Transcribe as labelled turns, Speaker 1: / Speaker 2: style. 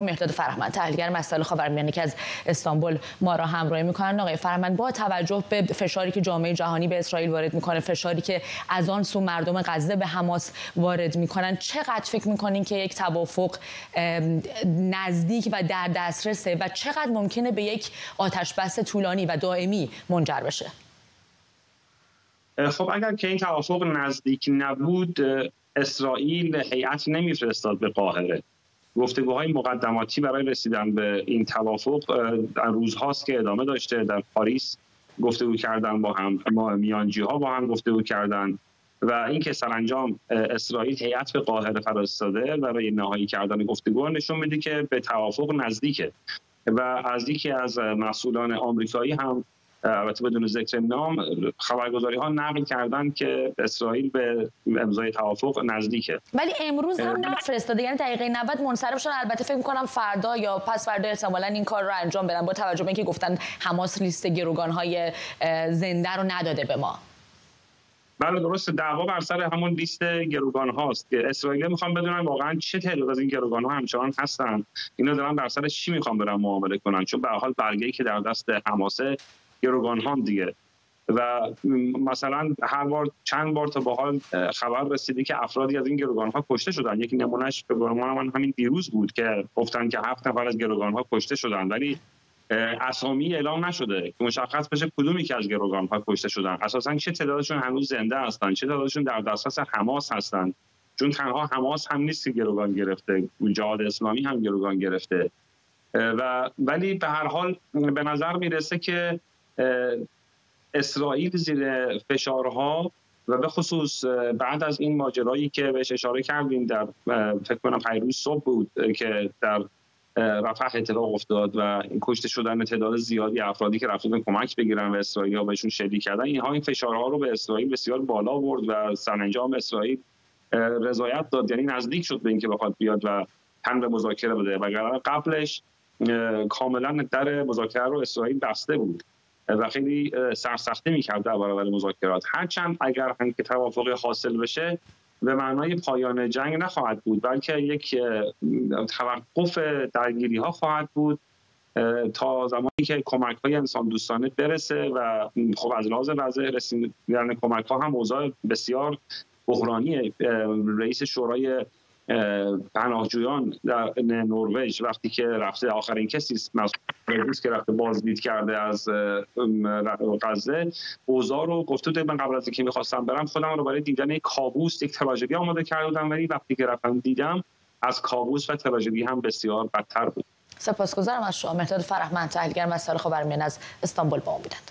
Speaker 1: مهداد فرهمند تحلیلگر مسائل خاورمیانه که از استانبول ما را همراهی می‌کنن. آقای فرهمند با توجه به فشاری که جامعه جهانی به اسرائیل وارد می‌کنه فشاری که از آن سو مردم غزه به حماس وارد می‌کنن چقدر فکر می‌کنین که یک توافق نزدیک و در دسترسه و چقدر ممکنه به یک آتش بس طولانی و دائمی منجر بشه؟
Speaker 2: خب اگر که این توافق نزدیک نبود اسرائیل هیئت نمیفرستاد به قاهره. گفتگوهای مقدماتی برای رسیدن به این توافق در روزهاست که ادامه داشته در پاریس گفتگو کردن با هم میانجی ها با هم گفتگو کردن و اینکه سرانجام اسرائیل هیئت به قاهره فرستاده برای نهایی کردن گفتگو نشون میده که به توافق نزدیکه و از یکی از مسئولان آمریکایی هم البته بدون ذکر نام خبرگزاری ها نقل کردن که اسرائیل به امضای توافق نزدیکه.
Speaker 1: ولی امروز هم نفرستاده یعنی دقیقه 90 منصرف شدن. البته فکر می‌کنم فردا یا پس فردا احتمالاً این کار رو انجام بدن با توجه به اینکه گفتن حماس لیست گروگان های زنده رو نداده به ما.
Speaker 2: بله درست دعوا بر سر همون لیست گروگان هاست که اسرائیل می‌خوان بدونن واقعا چه تعداد از این گروگان ها همچنان هستن. اینا دارن بر سر چی می‌خوان برن معامله کنن؟ چون به حال برگه‌ای که در دست حماسه گروگان هم دیگه. و مثلا هر بار چند بار تا به حال خبر رسیده که افرادی از این گروگان ها کشته شدن. یکی نمونهش به گمان من همین دیروز بود که گفتن که هفت نفر از گروگان ها کشته شدن. ولی اسامی اعلام نشده که مشخص بشه کدومی که از گروگان ها کشته شدن. اساسا چه تعدادشون هنوز زنده هستن چه تعدادشون در دسترس حماس هستن. چون تنها حماس هم نیست که گروگان گرفته جهاد اسلامی هم گروگان گرفته. و ولی به هر حال به نظر می‌رسه که اسرائیل زیر فشارها و به خصوص بعد از این ماجرایی که بهش اشاره کردیم در فکر کنم پیروز صبح بود که در رفح اتفاق افتاد و این کشته شدن تعداد زیادی افرادی که رفتن کمک بگیرن و اسرائیل ها بهشون شلیک کردن اینها این فشارها رو به اسرائیل بسیار بالا برد و سرانجام اسرائیل رضایت داد. یعنی نزدیک شد به اینکه بخواد بیاد و تن به مذاکره بده. و قبلش کاملا در مذاکره رو اسرائیل بسته بود. و خیلی سرسختی می‌کرد در برابر مذاکرات. هرچند اگر هم که توافقی حاصل بشه به معنای پایان جنگ نخواهد بود بلکه یک توقف درگیری ها خواهد بود تا زمانی که کمک های انسان دوستانه برسه و خب از لحاظ وضع رسیدن کمک ها هم اوضاع بسیار بحرانی رئیس شورای پناهجویان در نروژ وقتی که رفته آخرین کسی است که رفته بازدید کرده از غزه. اوضاع رو گفته من قبل از اینکه می‌خواستم برم خودم رو برای دیدن یک کابوس یک تراژدی آماده کرده بودم ولی وقتی که رفتم دیدم از کابوس و تراژدی هم بسیار بدتر بود.
Speaker 1: سپاسگزارم از شما. مهداد فرهمند تحلیلگر مسائل خاورمیانه از استانبول با امیدند